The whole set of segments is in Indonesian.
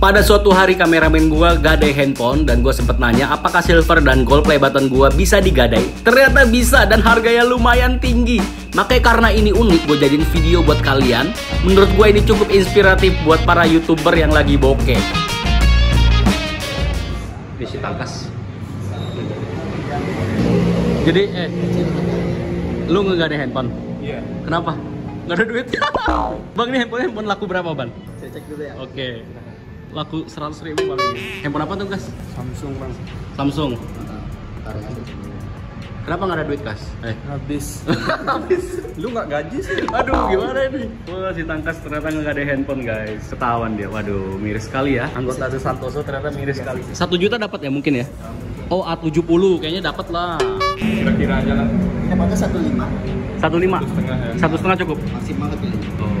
Pada suatu hari kameramen gua gadai handphone dan gue sempet nanya apakah silver dan gold play button gua bisa digadai. Ternyata bisa dan harganya lumayan tinggi. Makanya karena ini unik gue jadiin video buat kalian. Menurut gue ini cukup inspiratif buat para youtuber yang lagi bokeh. Ini si tangkas. Jadi eh lu nggak ada handphone? Iya. Kenapa? Nggak ada duit? bang ini handphone handphone laku berapa bang? Saya cek dulu ya. Oke. Laku 100 ribu bang ini. Handphone apa tuh guys? Samsung bang. Samsung. Kenapa nggak ada duit kas? Eh. Habis. Habis. Lu nggak gaji sih? Aduh gimana ini? Wah si Tangkas ternyata nggak ada handphone guys. Ketahuan dia. Waduh miris sekali ya. Anggota The Santoso ternyata miris sekali. Satu juta dapat ya mungkin ya? Oh A70 kayaknya dapat lah. Kira-kira aja lah. Tempatnya satu lima Satu lima. Satu setengah ya. Satu setengah cukup. maksimal lebih. Oh.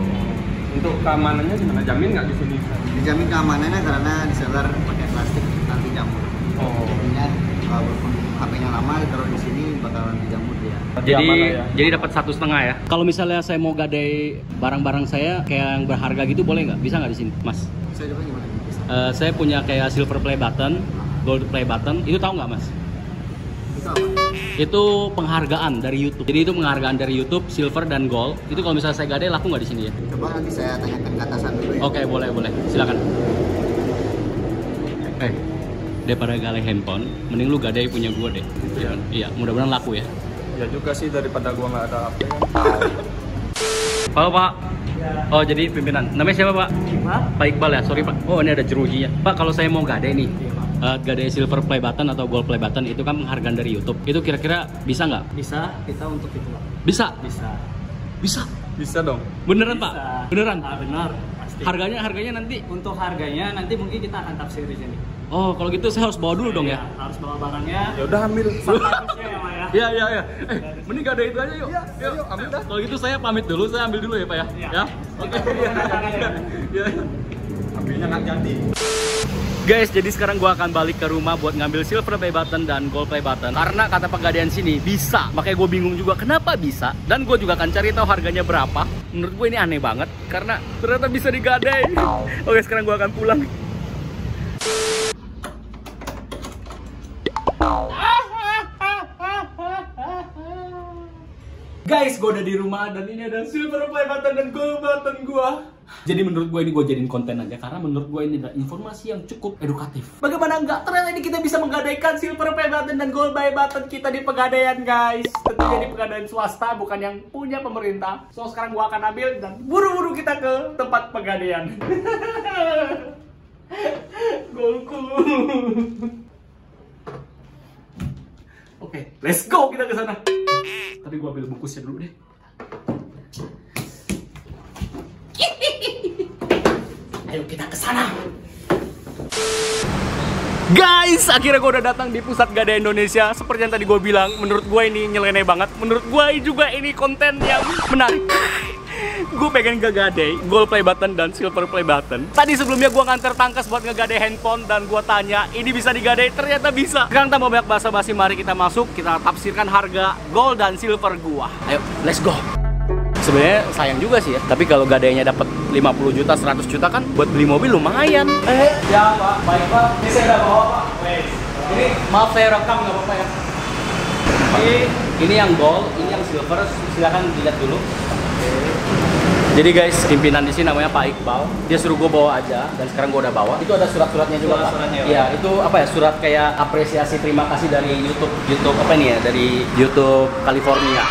Untuk keamanannya gimana? Jamin nggak di sini? Dijamin keamanannya karena diseller pakai plastik nanti jamur. Oh. Artinya walaupun HP-nya lama ditaruh di sini bakalan dijamur dia. Jadi ya. jadi dapat satu setengah ya. Kalau misalnya saya mau gadai barang-barang saya kayak yang berharga gitu boleh nggak? Bisa nggak di sini, Mas? Saya coba gimana? Bisa. Eh, saya punya kayak silver play button, gold play button. Itu tahu nggak, Mas? Itu apa? Penghargaan dari YouTube. Jadi itu penghargaan dari YouTube, silver dan gold. Itu kalau misalnya saya gadai laku nggak di sini ya? Coba nanti saya tanyakan ke atasan dulu ya. Oke, boleh, boleh. Silakan. Eh, daripada gadai handphone, mending lu gadai punya gua deh. Iya. Iya, mudah-mudahan laku ya. Ya juga sih daripada gua nggak ada HP. Halo Pak. Oh jadi pimpinan. Namanya siapa Pak? Pak Iqbal ya. Sorry Pak. Oh ini ada jerujinya. Pak kalau saya mau gadai nih, eh, gadai silver play button atau gold play button itu kan penghargaan dari YouTube. Itu kira-kira bisa nggak? bisa kita untuk itu. Bisa. bisa Bisa. Bisa dong. Beneran Bisa. Pak? Beneran. ah, benar pasti Harganya harganya nanti. untuk harganya nanti mungkin kita akan tafsir di sini Oh kalau gitu saya harus bawa dulu dong ya. harus bawa barangnya Ya udah ambil. Harusnya ya ya Iya iya iya. Eh, mending gadai itu aja yuk. Iya, Yuk, yuk, ambil dah. Kalau gitu saya pamit dulu, saya ambil dulu ya Pak ya. Iya. Ya. Oke. Iya. Ambilnya nggak jadi. Guys, jadi sekarang gua akan balik ke rumah buat ngambil silver play button dan gold play button. Karena kata pegadaian sini bisa. Makanya gue bingung juga kenapa bisa. Dan gue juga akan cari tahu harganya berapa. Menurut gue ini aneh banget karena ternyata bisa digadai. Oke, sekarang gua akan pulang. Guys, gue udah di rumah dan ini ada silver play button dan gold button gue. Jadi menurut gue ini gue jadiin konten aja karena menurut gue ini adalah informasi yang cukup edukatif. Bagaimana enggak? Ternyata ini kita bisa menggadaikan silver play button dan gold play button kita di pegadaian guys. Tentunya di pegadaian swasta bukan yang punya pemerintah. So sekarang gue akan ambil dan buru-buru kita ke tempat pegadaian. Golku. Oke, let's go kita ke sana. Tapi gua ambil bungkusnya dulu deh. Ayo kita ke sana. Guys, akhirnya gue udah datang di pusat gadai Indonesia. Seperti yang tadi gue bilang, menurut gue ini nyeleneh banget. Menurut gue juga ini konten yang menarik. gue pengen ngegadai gold play button dan silver play button. Tadi sebelumnya gue nganter tangkas buat ngegadai handphone dan gue tanya, ini bisa digadai? Ternyata bisa. Sekarang tanpa banyak basa-basi, mari kita masuk, kita tafsirkan harga gold dan silver gua. Ayo, let's go. Sebenarnya sayang juga sih ya, tapi kalau gadainya dapat 50 juta, 100 juta kan buat beli mobil lumayan. Eh, ya Pak, baik Pak. Ini saya udah bawa Pak. Ini maaf saya rekam nggak apa-apa ya. Ini, ini yang gold, ini yang silver, silakan dilihat dulu. Jadi guys, pimpinan di sini namanya Pak Iqbal. Dia suruh gue bawa aja dan sekarang gue udah bawa. Itu ada surat-suratnya juga Pak. Surat-suratnya, Pak. Iya, itu apa ya? Surat kayak apresiasi terima kasih dari YouTube YouTube apa nih ya? Dari YouTube California.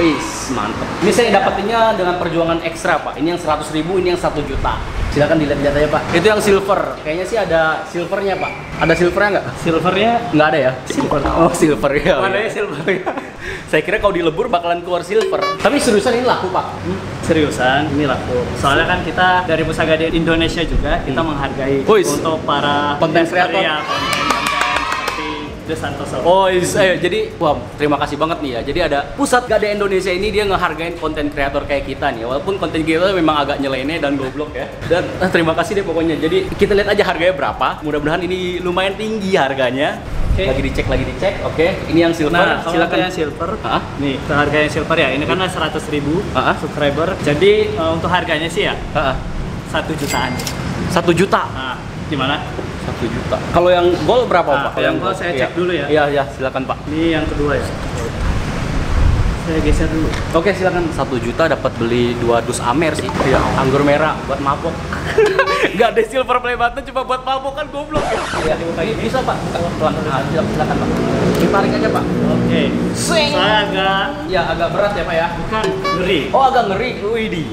Wis, mantep. Ini saya dapetinnya dengan perjuangan ekstra Pak. Ini yang 100 ribu, ini yang 1 juta. Silakan dilihat-lihat aja Pak. Itu yang silver. Kayaknya sih ada silvernya Pak. Ada silvernya nggak? silvernya Nggak ada ya? Silver. Oh, silver ya. Warnanya Iya. silver. Saya kira kalau dilebur bakalan keluar silver. Tapi seriusan ini laku Pak. seriusan ini laku soalnya kan kita dari Pusaka Gadai Indonesia juga kita menghargai Wis. untuk para Konten kreator. ya, Santoso Oh, is, ayo, jadi wah terima kasih banget nih ya. Jadi ada pusat gadai Indonesia ini dia ngehargain konten kreator kayak kita nih. Walaupun konten kita memang agak nyeleneh dan goblok ya. Dan eh, terima kasih deh pokoknya. Jadi kita lihat aja harganya berapa. Mudah-mudahan ini lumayan tinggi harganya. Oke. Lagi dicek, lagi dicek. Oke, ini yang silver. Nah, silakan. yang silver, Hah? nih itu harganya silver ya. Ini karena 100 ribu Ah, ah. subscriber. Jadi eh, untuk harganya sih ya satu jutaan. Satu juta. Nah, Gimana? Satu juta. Kalau yang gol berapa Nah, pak? kalau yang gol saya Iya. cek dulu ya. Iya iya silakan pak. Ini yang kedua ya. Saya geser dulu. Oke silakan. Satu juta dapat beli dua dus amer sih. Iya. Anggur merah buat mabok. Gak ada silver play button cuma buat mabok kan goblok ya. Iya. Bisa pak. Pelan pelan. Silakan pak. Ditarik aja pak. Oke. Swing. Saya agak Ya agak berat ya pak ya. bukan ngeri. Oh agak ngeri, Widih.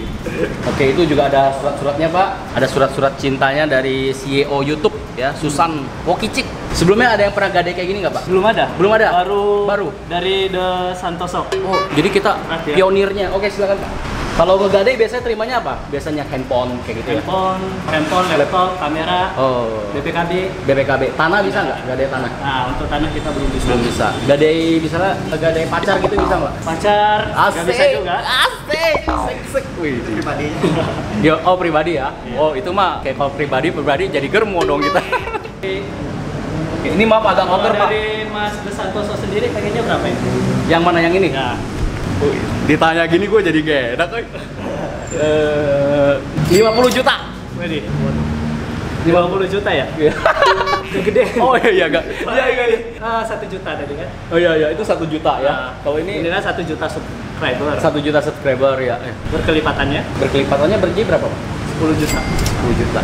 Oke itu juga ada surat-suratnya pak. Ada surat-surat cintanya dari CEO YouTube ya, Susan Wokicik. Sebelumnya ada yang pernah gade kayak gini nggak pak? Belum ada. Belum ada? Baru Baru? dari The Santoso. Oh jadi kita ya? pionirnya. Oke silakan pak. Kalau ngegade biasanya terimanya apa? Biasanya handphone kayak gitu ya. Handphone, handphone, laptop, kamera, Oh. BPKB. BPKB. Tanah bisa nggak? Gade tanah? Nah, untuk tanah kita belum bisa. Belum bisa. Gade misalnya gade pacar gitu bisa nggak? Pacar nggak bisa juga. Asik. Sek sek. Wih. pribadinya Ya, oh pribadi ya. Oh itu mah kayak kalau pribadi pribadi jadi germo dong kita. Oke, ini maaf agak kotor pak. dari Mas De Santoso sendiri pengennya berapa ya? Yang mana yang ini? Ya. Ditanya gini gue jadi gak enak. Eh, 50 juta. Waduh. 50 juta ya? Iya. Gede. oh iya iya gak. Iya iya iya. Ah, satu juta tadi kan? Oh iya iya itu satu juta ya. Nah, Kalau ini ini kan satu juta subscriber. satu juta subscriber ya. Eh, Berkelipatannya Berkelipatannya berji berapa pak? 10 juta. 10 juta.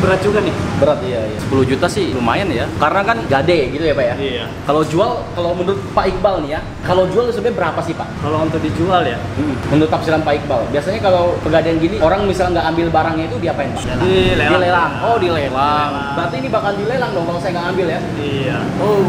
Berat juga nih. Berat iya iya. 10 juta sih lumayan ya. Karena kan gade gitu ya pak ya. Iya. Kalau jual, kalau menurut Pak Iqbal nih ya, kalau jual sebenarnya berapa sih Pak? Kalau untuk dijual ya, Menurut tafsiran Pak Iqbal, biasanya kalau pegadaian gini, orang misalnya nggak ambil barangnya itu diapain Pak? Dilelang. Dilelang. Oh dilelang. Dilelang. Berarti ini bakal dilelang dong kalau saya nggak ambil ya? iya. Oh.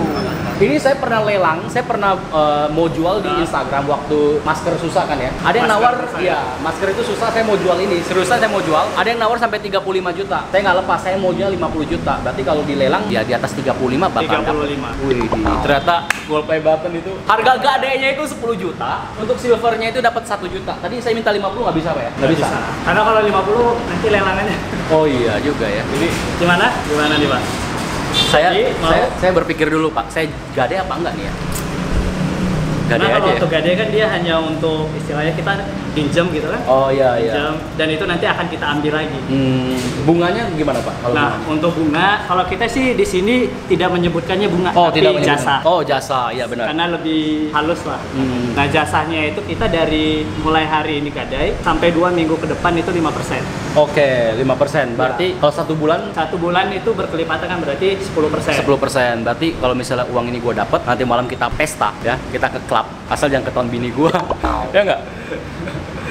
Ini saya pernah lelang, saya pernah eh, mau jual di Instagram waktu masker susah kan ya. Ada yang Masker nawar, susah, iya, masker itu susah saya mau jual ini. Seriusan saya mau jual, ada yang nawar sampai 35 juta. Saya nggak lepas, saya mau jual 50 juta. Berarti kalau dilelang ya di atas 35 bakal dapat. 35. Wih, ternyata gold play button itu harga gadenya itu 10 juta, untuk silvernya itu dapat 1 juta. Tadi saya minta 50 nggak bisa Pak ya? Nggak bisa. Karena kalau 50 nanti lelangannya. Oh iya juga ya. Jadi gimana? Gimana nih, Pak? Saya Jadi, saya saya berpikir dulu Pak, saya gade apa enggak nih ya? Gade Karena aja kalau ya. untuk gade kan dia hanya untuk istilahnya kita pinjam gitu kan. Oh iya iya. Pinjam dan itu nanti akan kita ambil lagi. Hmm, bunganya gimana Pak? Kalau Nah, bunga? untuk bunga, kalau kita sih di sini tidak menyebutkannya bunga, oh tapi tidak jasa. Oh jasa, iya benar. Karena lebih halus lah. Hmm. Nah, jasanya itu kita dari mulai hari ini kadai sampai dua minggu ke depan itu 5%. Oke, 5%. Berarti kalau satu bulan Satu bulan itu berkelipatan kan berarti 10%. 10%. Berarti kalau misalnya uang ini gue dapat, nanti malam kita pesta ya, kita ke klub. Asal jangan ketahuan bini gue. ya enggak?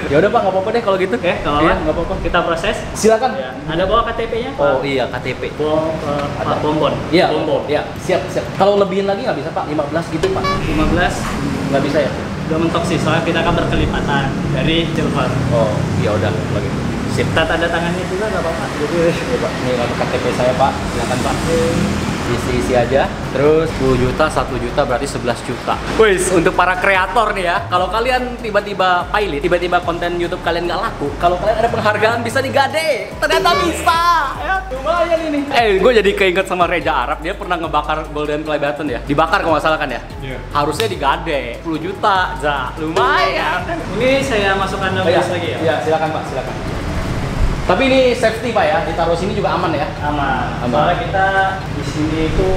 Ya udah Pak, nggak apa-apa deh kalau gitu. Oke, kalau Iya, apa? nggak apa-apa. Kita proses. Silakan. Ya. Ada bawa KTP-nya? Pak? Oh iya, KTP. Bom, eh, Pak Bombon. Iya, Bombon. Iya, siap, siap. Kalau lebihin lagi nggak bisa Pak? 15 gitu Pak? 15 Nggak bisa ya? udah mentok sih soalnya kita kan berkelipatan dari silver. Oh, ya udah lagi. Sip. Kita tanda tangannya juga nggak apa-apa. Jadi Ini Pak, ini kartu KTP saya Pak, silakan Pak. Isi-isi aja. Terus 10 juta, 1 juta berarti 11 juta. Wis, untuk para kreator nih ya, kalau kalian tiba-tiba pilot, tiba-tiba konten YouTube kalian nggak laku, kalau kalian ada penghargaan bisa digade. Ternyata bisa. Ya, lumayan ini. Eh, gue jadi keinget sama Reja Arab, dia pernah ngebakar Golden Play Button ya. Dibakar kalau nggak salah kan ya? Iya. Harusnya digade 10 juta, za. Lumayan. ini saya masukkan Oh, nama iya. lagi ya. Iya, silakan Pak, silakan. Tapi ini safety Pak ya, ditaruh sini juga aman ya. Aman. Aman. Soalnya kita di sini itu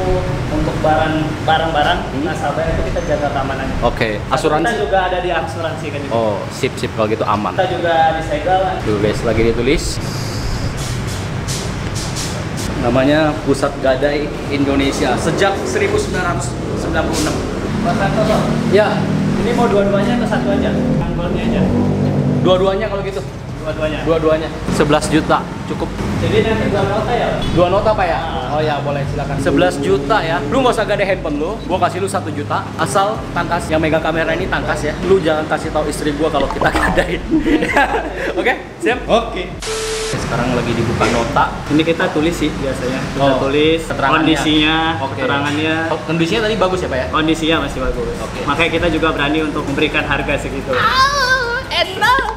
untuk barang barang-barang Hmm. nasabah itu kita jaga keamanannya. Oke, asuransi. Kita juga ada di asuransi kan. juga. Oh, sip sip kalau gitu aman. Kita juga disegel. Tuh guys, lagi ditulis. Namanya Pusat Gadai Indonesia sejak 1996. Mas Santoso, Ya, ini mau dua-duanya atau satu aja? Anggolnya aja. dua-duanya kalau gitu. Dua-duanya. Dua-duanya. 11 juta cukup. Jadi nanti dua nota ya? Dua nota Pak ya? Oh ya, boleh silakan. 11 juta ya. Lu nggak usah gade handphone lu. Gua kasih lu 1 juta. Asal tangkas yang megang kamera ini tangkas ya. Lu jangan kasih tahu istri gua kalau kita gadain. Oke, siap? Oke. Sekarang lagi dibuka nota. Ini kita tulis sih biasanya. Kita Oh, tulis keterangannya. kondisinya, Oke. keterangannya. Oh, kondisinya tadi bagus ya, Pak ya? Kondisinya masih bagus. Oke. Makanya kita juga berani untuk memberikan harga segitu.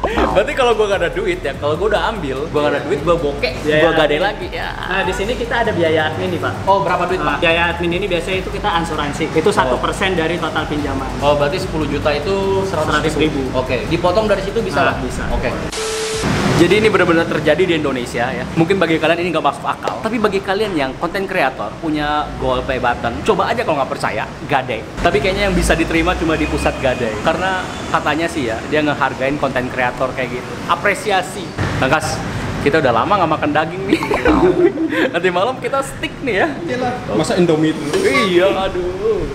Berarti kalau gua gak ada duit ya, kalau gua udah ambil, gua gak ada duit, gua bokek, Biaya gua gade lagi ya. Nah, di sini kita ada biaya admin nih, Pak. Oh, berapa duit, Nah, Pak? biaya admin ini biasanya itu kita asuransi. Itu satu Oh. persen dari total pinjaman. Oh, berarti 10 juta itu 100 100 ribu. Oke, dipotong dari situ bisa Nah, lah? bisa. Oke. Jadi ini benar-benar terjadi di Indonesia ya. Mungkin bagi kalian ini nggak masuk akal. Tapi bagi kalian yang konten kreator punya gold play button, coba aja kalau nggak percaya, gadai. Tapi kayaknya yang bisa diterima cuma di pusat gadai. Karena katanya sih ya, dia ngehargain konten kreator kayak gitu. Apresiasi. Tangkas, kita udah lama nggak makan daging nih. Nanti malam kita stick nih ya. Masa Indomie dulu? Iya, aduh.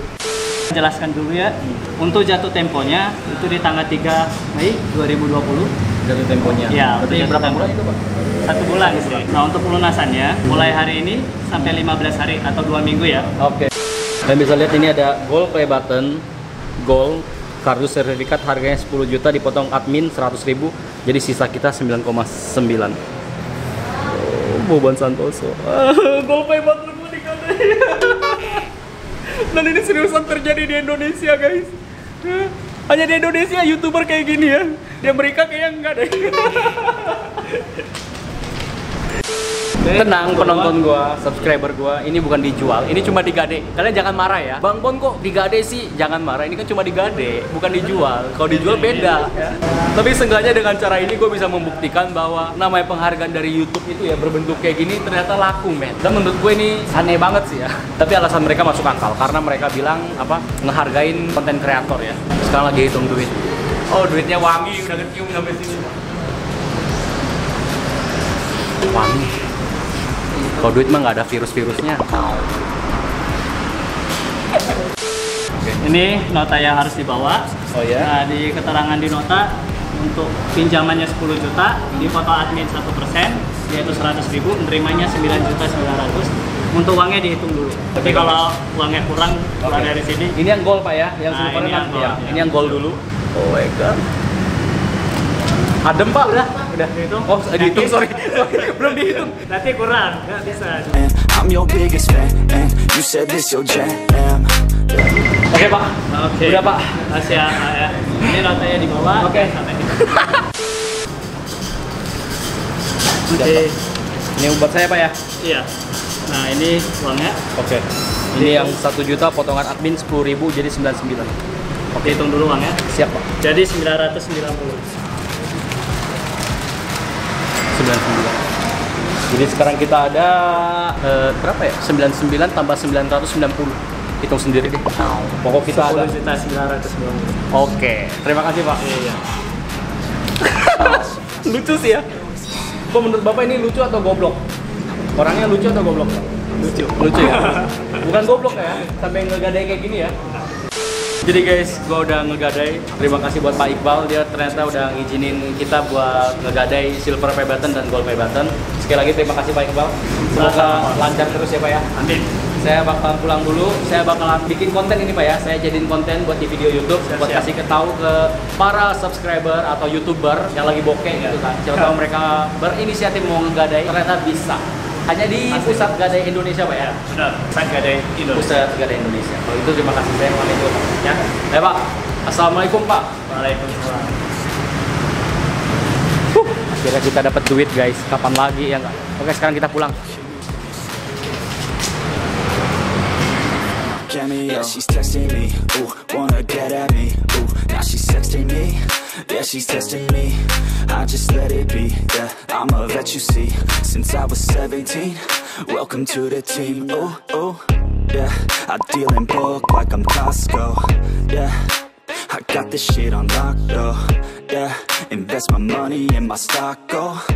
Jelaskan dulu ya. Untuk jatuh temponya itu di tanggal 3 Mei 2020. Jatuh temponya. Ya, Berarti untuk berapa bulan itu, Pak? Satu bulan sih. Nah untuk pelunasannya mulai hari ini sampai 15 hari atau dua minggu ya. Oke. Kalian bisa lihat ini ada gold play button, gold kardus sertifikat harganya 10 juta dipotong admin 100 ribu jadi sisa kita 9,9 oh, Boban Santoso gold play button gue digadai dan ini seriusan terjadi di Indonesia guys hanya di Indonesia youtuber kayak gini ya. Di Amerika kayaknya enggak deh Tenang penonton gua, subscriber gua, ini bukan dijual, ini cuma digade. Kalian jangan marah ya. Bang Bon kok digade sih? Jangan marah, ini kan cuma digade, bukan dijual. Kalau dijual beda. Tapi seenggaknya dengan cara ini gue bisa membuktikan bahwa namanya penghargaan dari YouTube itu ya berbentuk kayak gini ternyata laku men. Dan menurut gue ini aneh banget sih ya. Tapi alasan mereka masuk akal karena mereka bilang apa? ngehargain konten kreator ya. Sekarang lagi hitung duit. Oh, duitnya wangi udah kecium sampai sini. Wangi. Kalau duit mah nggak ada virus-virusnya. Ini nota yang harus dibawa. Oh ya? Nah, di keterangan di nota untuk pinjamannya 10 juta, di foto admin 1 yaitu 100 ribu, menerimanya 9 juta 900. Untuk uangnya dihitung dulu. Tapi kalau uangnya kurang, Oke. dari sini, Ini yang gol pak ya, yang Nah, ini yang gold, Iya, ya. Ini yang gol dulu. Oh my god. Adem pak, udah, udah Dihitung? Oh, dihitung sorry, sorry, belum dihitung. nanti kurang, nggak bisa. I'm your biggest fan, and you said this your jam. Oke pak, Oke. udah pak. Makasih ya, Pak, ya. Ini notanya di bawah. Oke. Sampai di Udah, Oke. Ini buat saya pak ya. Iya. Nah, ini uangnya. Oke. Ini yang satu juta potongan admin sepuluh ribu jadi 99 Oke, hitung dulu uangnya. Siap pak. Jadi 990. 99. Jadi sekarang kita ada eh, berapa ya? 99 tambah 990. Hitung sendiri deh. Pokok kita ada. 10 juta 990. Oke, terima kasih Pak. Iya. lucu sih ya. Kok menurut Bapak ini lucu atau goblok? Orangnya lucu atau goblok? Lucu. Lucu ya? Bukan goblok ya, sampai ngegadai kayak gini ya. Jadi guys, gua udah ngegadai. Terima kasih buat Pak Iqbal, dia ternyata udah ngizinin kita buat ngegadai silver pay button dan gold pay button. Sekali lagi terima kasih Pak Iqbal. Semoga lancar terus ya Pak ya. Amin. Saya bakalan pulang dulu, saya bakalan bikin konten ini Pak ya. Saya jadiin konten buat di video YouTube, Siap, buat siap. kasih ke tahu ke para subscriber atau YouTuber yang lagi bokeh gitu kan. Siapa tahu mereka berinisiatif mau ngegadai, ternyata bisa. Hanya di Asik. pusat gadai Indonesia Pak ya. Benar. Nggak ada Indonesia. Pusat gadai Indonesia. Kalau itu terima kasih saya pamit dulu Pak. Ya. Ya Pak. Assalamualaikum Pak. Waalaikumsalam. Huh, akhirnya kita dapat duit guys. Kapan lagi ya nggak? Oke sekarang kita pulang. Cameo, she's texting me, ooh, wanna get at me, ooh, now she's texting me, yeah, she's testing me, I just let it be, yeah, I'm a vet you see, since I was 17, welcome to the team, ooh, ooh, yeah, I deal in bulk like I'm Costco, yeah, I got this shit on lock, though, yeah, invest my money in my stock, oh,